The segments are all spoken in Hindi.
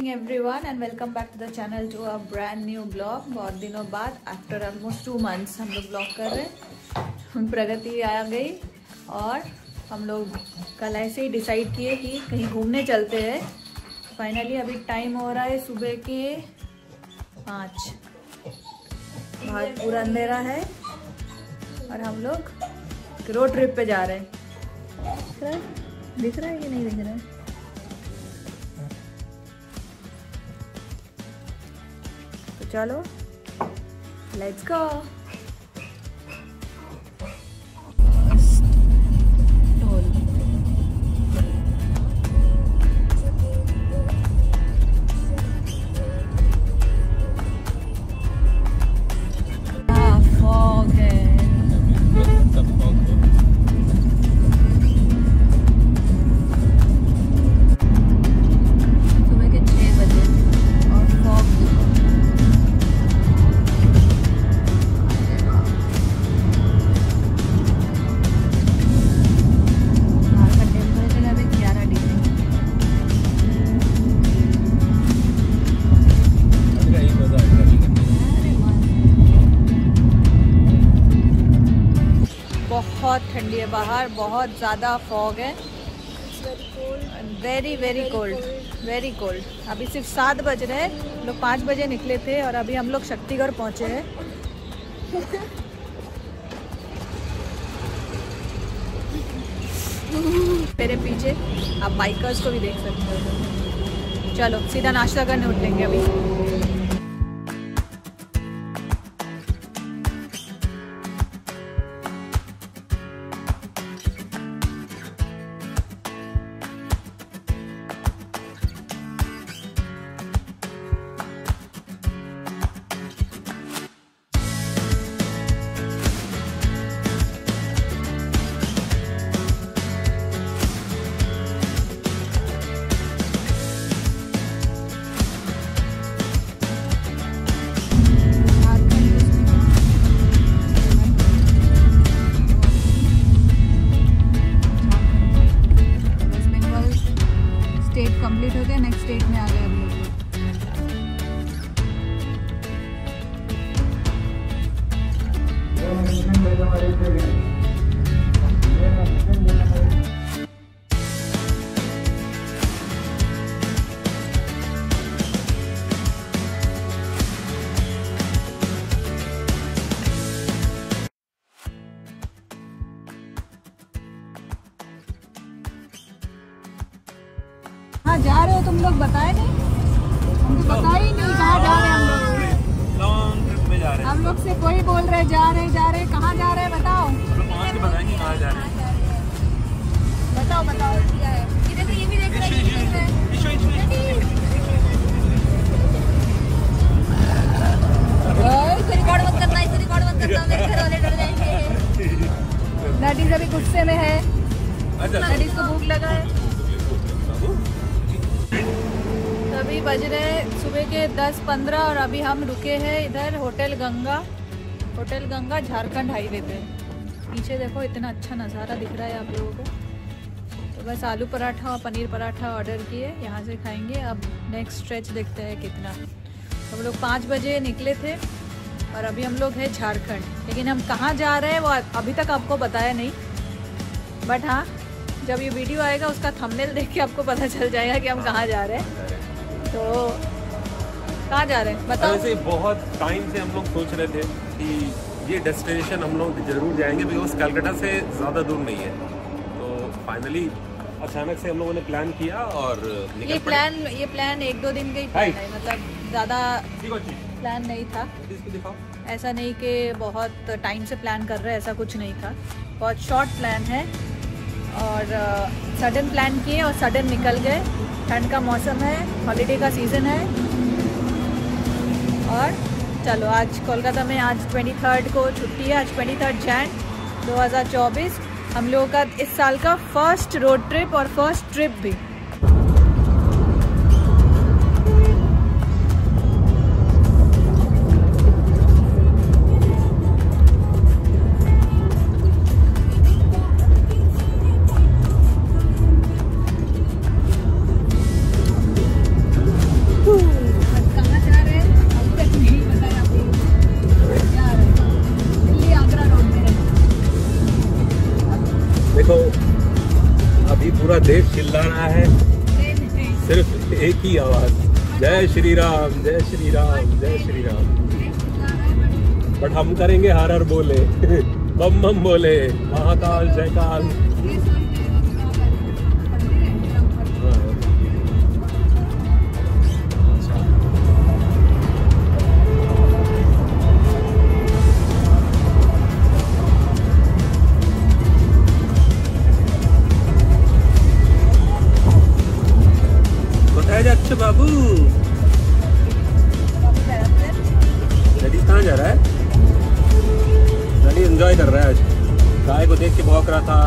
Morning everyone and welcome back to the channel to a brand new blog बहुत दिनों बाद आफ्टर ऑलमोस्ट टू मंथ्स हम लोग ब्लॉग कर रहे हैं। प्रगति आ गई, और हम लोग कल ऐसे ही डिसाइड किए कि कहीं घूमने चलते हैं। फाइनली अभी टाइम हो रहा है सुबह के पाँच। बाहर पूरा अंधेरा है, और हम लोग रोड ट्रिप पे जा रहा है। दिख रहा है कि नहीं दिख रहा है? चलो लेट्स गो बाहर बहुत ज़्यादा फॉग है। Very very cold very cold अभी सिर्फ़ सात बज रहे हैं। लोग पाँच बजे निकले थे और अभी हम लोग शक्तिगढ़ पहुँचे हैं। मेरे पीछे आप बाइकर्स को भी देख सकते हो। चलो, सीधा नाश्ता करने उठेंगे अभी। जा रहे हो, तुम लोग बताए नहीं। हमको पता ही नहीं कहाँ जा रहे हैं हम लोग। जा रहे हैं। हम लोग से कोई बोल रहे जा रहे जा रहे कहाँ जा रहे हैं बताओ पहुँच के बताएँगे कहाँ जा रहे हैं। बताओ बताओ देख रहे इशू। के 10-15 और अभी हम रुके हैं इधर hotel Ganga. Hotel Ganga Jharkhand highway पे। पीछे देखो इतना अच्छा नज़ारा दिख रहा है आप लोगों को। तो बस आलू पराठा और पनीर पराठा ऑर्डर किए, यहाँ से खाएँगे। अब नेक्स्ट स्ट्रेच देखते हैं कितना। हम लोग पाँच बजे निकले थे और अभी हम लोग हैं झारखंड। लेकिन हम कहाँ जा रहे हैं वो अभी तक आपको बताया नहीं। बट हाँ जब ये वीडियो आएगा, उसका थंबनेल देख के आपको पता चल जाएगा कि हम कहाँ जा रहे हैं। तो कहाँ जा रहे हैं? बताओ। वैसे बहुत टाइम से हम लोग सोच रहे थे कि ये डेस्टिनेशन हम लोग ज़रूर जाएँगे बिकॉज़ कलकत्ता से ज़्यादा दूर नहीं है। तो फाइनली अचानक से हम लोगों ने प्लान किया और ये प्लान ये प्लान एक दो दिन का ही प्लान है मतलब ज़्यादा। प्लान नहीं था। दिखाओ। ऐसा नहीं कि बहुत टाइम से प्लान कर रहे ऐसा कुछ नहीं था। बहुत शॉर्ट प्लान है और सडन प्लान किए और सडन निकल गए। ठंड का मौसम है हॉलीडे का सीज़न है। और चलो, आज कोलकाता में आज 23rd को छुट्टी है, आज 23rd जैन 2024 हम लोगों का इस साल का फ़र्स्ट रोड ट्रिप और फ़र्स्ट ट्रिप भी। एक ही आवाज़। जय श्री राम, जय श्री राम, जय श्री राम। बट हम करेंगे हर हर बोले। बम बम बोले। महाकाल, जयकाल।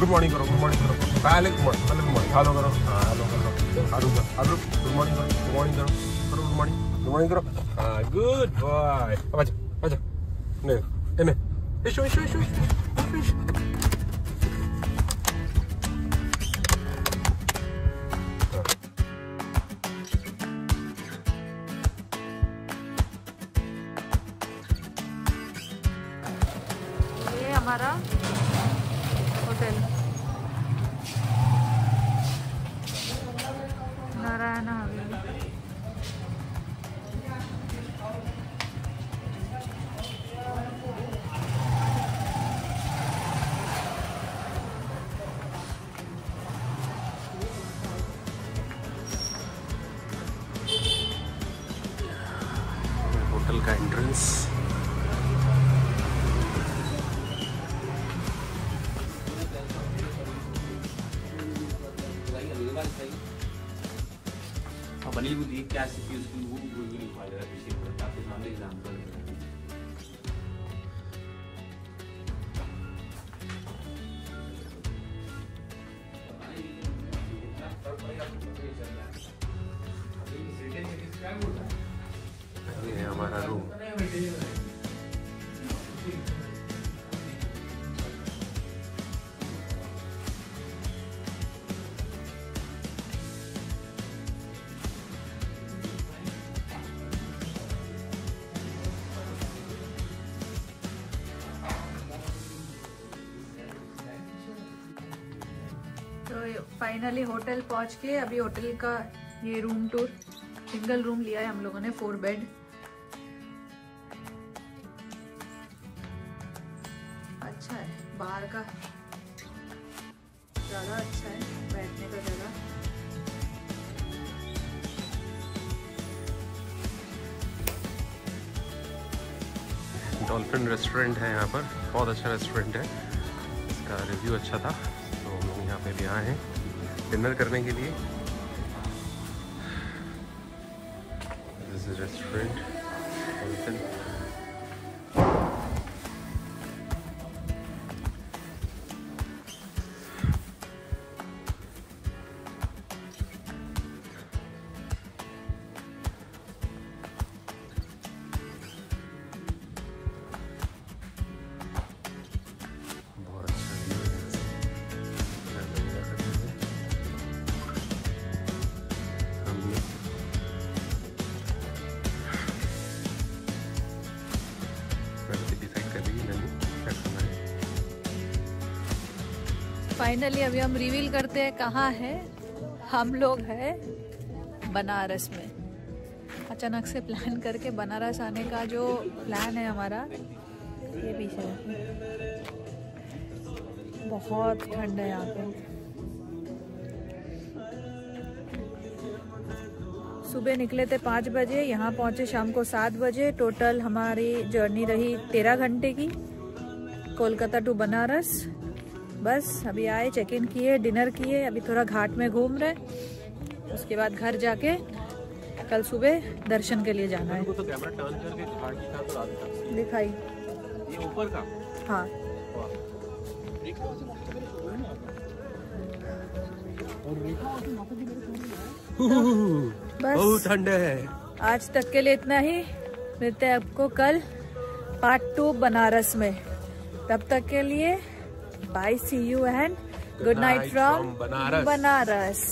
गुड मॉर्निंग करो गुड मॉर्निंग करो पहले गुड मॉर्निंग पहले गुड मॉर्निंग हेलो करो हाँ हेलो करो आरू आरू गुड मॉर्निंग करो गुड मॉर्निंग करो करो गुड मॉर्निंग गुड मॉर्निंग करो हाँ गुड बॉय अब आजा आजा नहीं नहीं इशू इशू इशू इशू का एंट्रेंस फाइनली होटल पहुँच के अभी होटल का ये रूम टूर सिंगल रूम लिया है हम लोगों ने फोर बेड अच्छा है, बाहर का ज़्यादा अच्छा है, बैठने का जगह. डॉल्फिन रेस्टोरेंट है यहाँ पर, बहुत अच्छा रेस्टोरेंट है. इसका रिव्यू अच्छा था तो हम लोग यहाँ पे भी आए हैं. डिनर करने के लिए। दिस इज़ रेस्टोरेंट फाइनली अभी हम रिवील करते हैं कहाँ है। हम लोग है बनारस में। अचानक से प्लान करके बनारस आने का जो प्लान है हमारा, ये पीछे। बहुत ठंड है यहाँ पे। सुबह निकले थे पाँच बजे, यहाँ पहुँचे शाम को सात बजे। टोटल हमारी जर्नी रही तेरह घंटे की। कोलकाता टू बनारस। बस अभी आए चेक इन किए डिनर किए अभी थोड़ा घाट में घूम रहे उसके बाद घर जाके कल सुबह दर्शन के लिए जाना है। तो तो दिखाई। ऊपर का? हाँ। बस। बहुत ठंड है। आज तक के लिए इतना ही। मिलते हैं आपको कल पार्ट टू बनारस में। तब तक के लिए bye see you and good, night, night, from, from Banaras. Banaras.